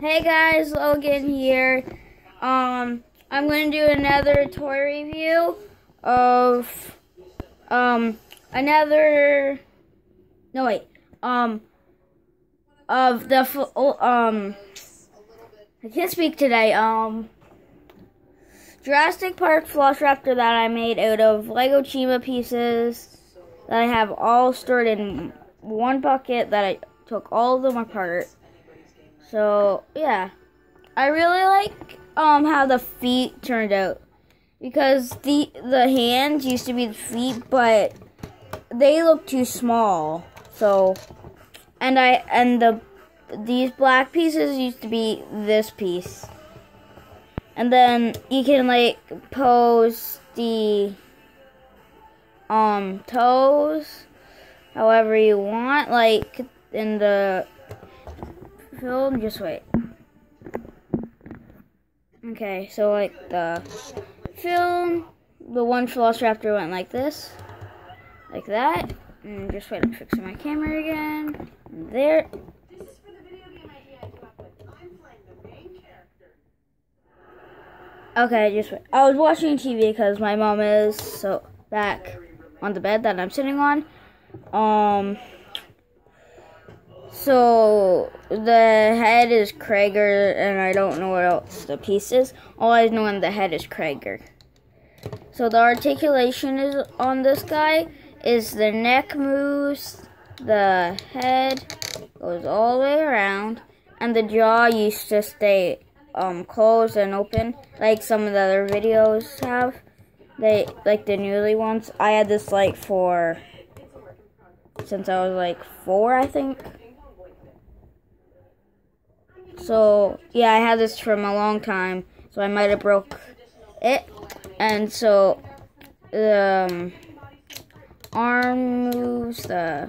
Hey guys, Logan here. Um, I'm going to do another toy review of um another no wait um of the um I can't speak today um Jurassic Park Velociraptor that I made out of Lego Chima pieces that I have all stored in one bucket that I took all of them apart. So yeah, I really like um how the feet turned out because the the hands used to be the feet, but they look too small. So and I and the these black pieces used to be this piece. And then you can like pose the um toes however you want like in the film just wait okay so like the film the one velociraptor went like this like that and just wait i'm fixing my camera again and there Okay, just wait. I was watching TV because my mom is so back on the bed that I'm sitting on. Um, so the head is Cragger, and I don't know what else the piece is. All I know in the head is Cragger. So the articulation is on this guy is the neck moves, the head goes all the way around, and the jaw used to stay um, closed and open, like some of the other videos have. They like the newly ones. I had this like for since I was like four, I think. So yeah, I had this from a long time, so I might have broke it. And so the um, arm moves, the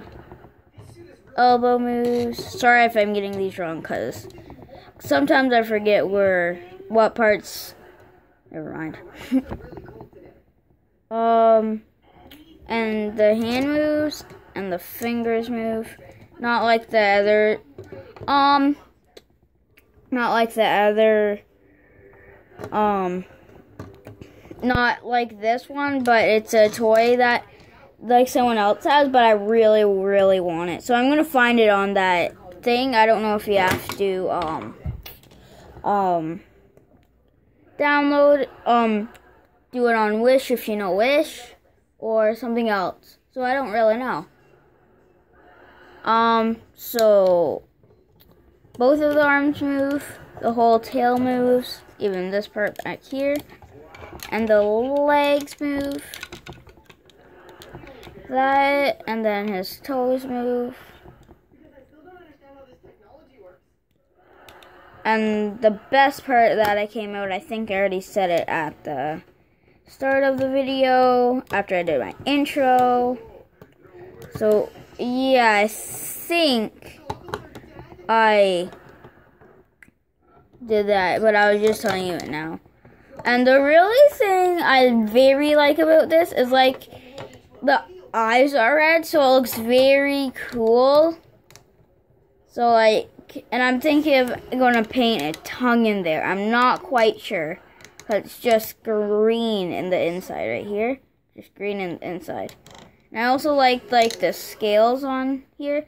elbow moves. Sorry if I'm getting these wrong, cause sometimes I forget where what parts. Never mind. um, and the hand moves and the fingers move, not like the other. Um, not like the other. Um, not like this one, but it's a toy that like someone else has, but I really, really want it. So I'm gonna find it on that thing. I don't know if you have to um um, download, um, do it on Wish if you know Wish, or something else. So I don't really know. Um, so both of the arms move, the whole tail moves, even this part back here, and the legs move. That, and then his toes move. And the best part that I came out, I think I already said it at the start of the video, after I did my intro. So, yeah, I think I did that, but I was just telling you it now. And the really thing I very like about this is like the eyes are red, so it looks very cool. So like and I'm thinking of going to paint a tongue in there. I'm not quite sure. Because it's just green in the inside right here. Just green in the inside. And I also like, like the scales on here.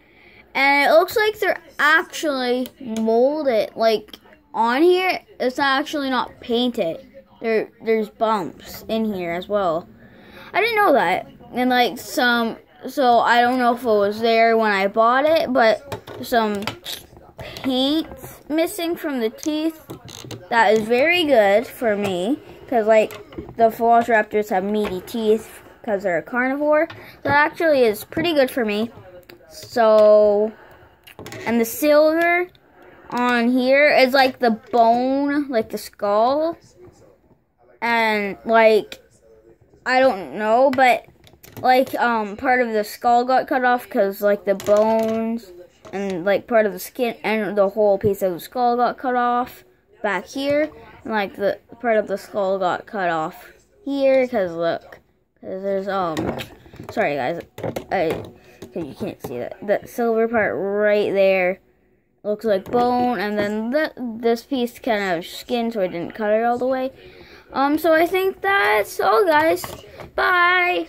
And it looks like they're actually molded. Like, on here, it's actually not painted. There, There's bumps in here as well. I didn't know that. And, like, some... So, I don't know if it was there when I bought it, but some paint missing from the teeth. That is very good for me because like the velociraptors have meaty teeth because they're a carnivore. That actually is pretty good for me. So, and the silver on here is like the bone, like the skull. And like, I don't know, but like um part of the skull got cut off because like the bones and like part of the skin and the whole piece of the skull got cut off back here and like the part of the skull got cut off here because look because there's um sorry guys I because you can't see that That silver part right there looks like bone, and then th this piece kind of skin, so I didn't cut it all the way. Um, so I think that's all, guys. Bye.